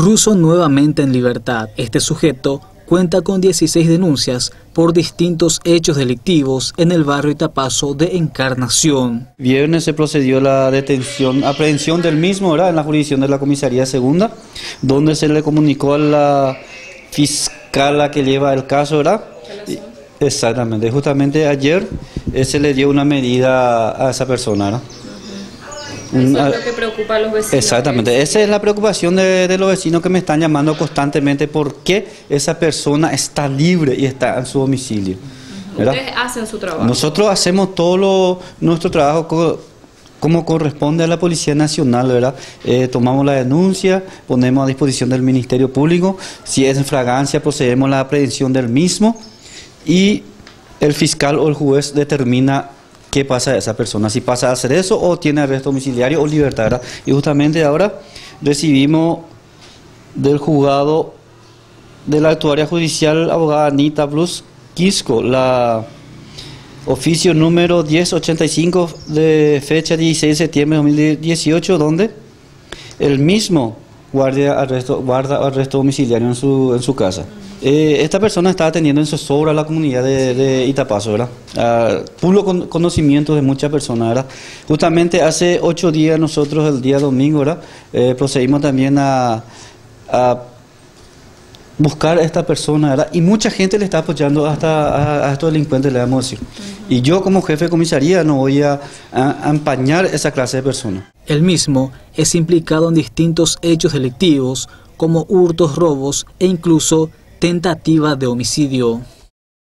Ruso nuevamente en libertad. Este sujeto cuenta con 16 denuncias por distintos hechos delictivos en el barrio Itapazo de Encarnación. Viernes se procedió la detención, aprehensión del mismo ¿verdad? en la jurisdicción de la comisaría segunda, donde se le comunicó a la fiscal que lleva el caso, ¿verdad? Exactamente, justamente ayer eh, se le dio una medida a esa persona. ¿verdad? Eso es lo que preocupa a los vecinos. Exactamente, esa es la preocupación de, los vecinos que me están llamando constantemente porque esa persona está libre y está en su domicilio. Ustedes hacen su trabajo. Nosotros hacemos todo nuestro trabajo como corresponde a la Policía Nacional, ¿verdad? Eh, tomamos la denuncia, ponemos a disposición del Ministerio Público, si es en fragancia procedemos a la aprehensión del mismo y el fiscal o el juez determina qué pasa a esa persona, si pasa a hacer eso o tiene arresto domiciliario o libertad. Y justamente ahora recibimos del juzgado de la actuaria judicial abogada Anita Blus Quisco, la oficio número 1085 de fecha 16 de septiembre de 2018, donde el mismo guardia arresto, guarda arresto domiciliario en su, en su casa. Eh, esta persona está atendiendo en su sobra la comunidad de, de Itapazo, ¿verdad? Uh, puro con, conocimiento de muchas personas. Justamente hace ocho días nosotros, el día domingo, ¿verdad? Eh, procedimos también a, a, buscar a esta persona. Y mucha gente le está apoyando hasta a, a estos delincuentes, le vamos a decir. Y yo como jefe de comisaría no voy a, a empañar esa clase de personas. El mismo es implicado en distintos hechos delictivos como hurtos, robos e incluso tentativa de homicidio.